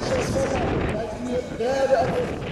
ليس الصلاة لكن